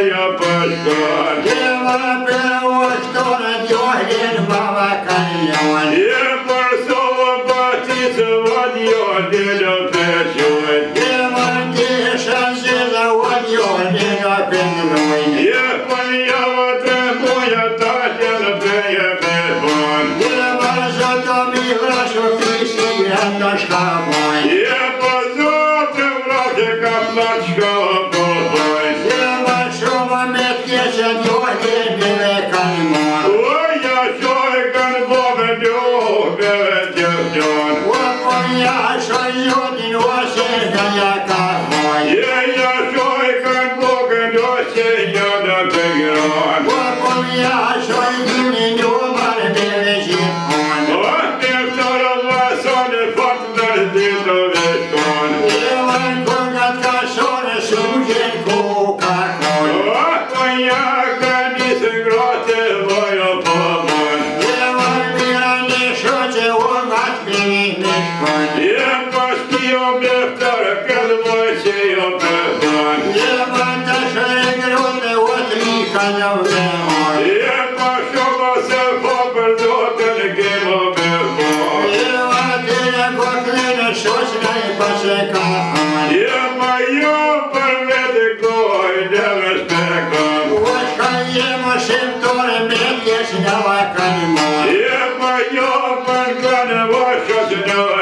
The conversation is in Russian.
Я девочка. Дева пела, что родёнен молокаева. Дева сова батица, вот её деля печует. Дева тиша, зела, вот её деля пенует. Дева ява тремуя, та деля пея пепон. Дева зато миграшу, ты сиятошка мой. do it.